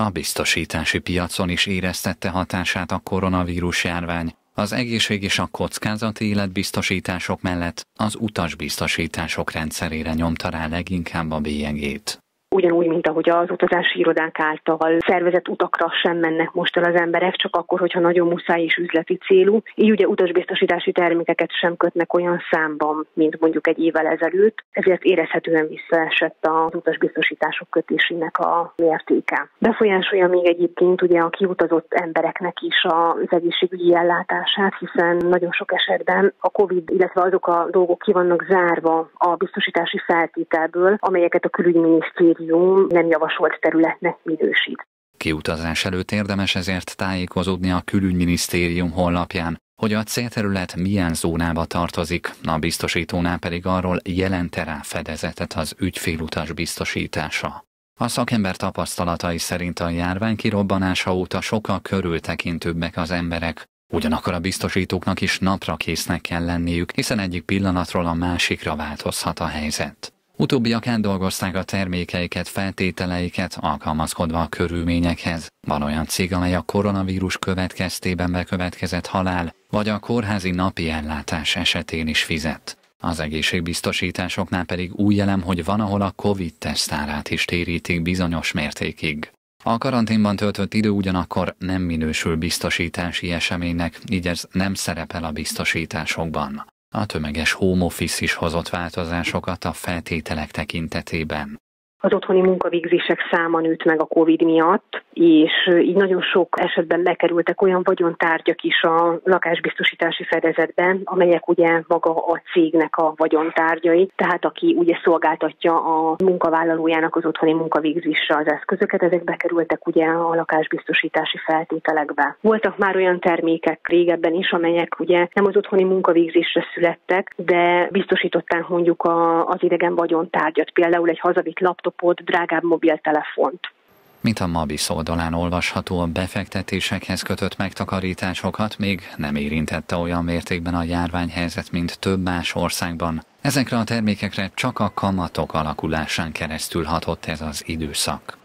A biztosítási piacon is éreztette hatását a koronavírus járvány. Az egészség és a kockázati életbiztosítások mellett az utasbiztosítások rendszerére nyomta rá leginkább a bélyegét ugyanúgy, mint ahogy az utazási irodák által szervezett utakra sem mennek most el az emberek, csak akkor, hogyha nagyon muszáj és üzleti célú. Így ugye utasbiztosítási termékeket sem kötnek olyan számban, mint mondjuk egy évvel ezelőtt, ezért érezhetően visszaesett az utasbiztosítások kötésének a mértéke. Befolyásolja még egyébként ugye a kiutazott embereknek is az egészségügyi ellátását, hiszen nagyon sok esetben a COVID, illetve azok a dolgok ki vannak zárva a biztosítási feltételből, amelyeket a külügyminisztérium minisztérium nem javasolt területnek minősít. Kiutazás előtt érdemes ezért tájékozódni a külügyminisztérium honlapján, hogy a célterület milyen zónába tartozik, a biztosítónál pedig arról jelente rá fedezetet az ügyfélutas biztosítása. A szakember tapasztalatai szerint a járvány kirobbanása óta sokkal körültekintőbbek az emberek, ugyanakkor a biztosítóknak is napra késznek kell lenniük, hiszen egyik pillanatról a másikra változhat a helyzet. Utóbbiak átdolgozták a termékeiket, feltételeiket, alkalmazkodva a körülményekhez. Van olyan cég, amely a koronavírus következtében bekövetkezett halál, vagy a kórházi napi ellátás esetén is fizet. Az egészségbiztosításoknál pedig új elem, hogy van, ahol a COVID-tesztárát is térítik bizonyos mértékig. A karanténban töltött idő ugyanakkor nem minősül biztosítási eseménynek, így ez nem szerepel a biztosításokban. A tömeges home office is hozott változásokat a feltételek tekintetében. Az otthoni munkavégzések száma nőtt meg a COVID miatt, és így nagyon sok esetben bekerültek olyan vagyontárgyak is a lakásbiztosítási fedezetben, amelyek ugye maga a cégnek a vagyontárgyai, tehát aki ugye szolgáltatja a munkavállalójának az otthoni munkavégzésre az eszközöket, ezek bekerültek ugye a lakásbiztosítási feltételekbe. Voltak már olyan termékek régebben is, amelyek ugye nem az otthoni munkavégzésre születtek, de biztosították mondjuk a, az idegen vagyontárgyat, például egy hazavitt laptopot, drágább mobiltelefont mint a Mabis oldalán olvasható a befektetésekhez kötött megtakarításokat még nem érintette olyan mértékben a járványhelyzet, mint több más országban. Ezekre a termékekre csak a kamatok alakulásán keresztül hatott ez az időszak.